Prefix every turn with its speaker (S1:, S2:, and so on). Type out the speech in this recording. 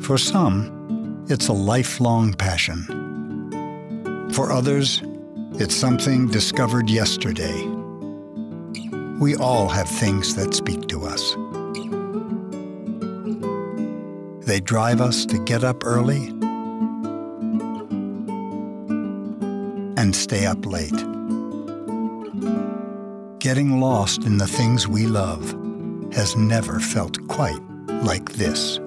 S1: For some, it's a lifelong passion. For others, it's something discovered yesterday. We all have things that speak to us. They drive us to get up early and stay up late. Getting lost in the things we love has never felt quite like this.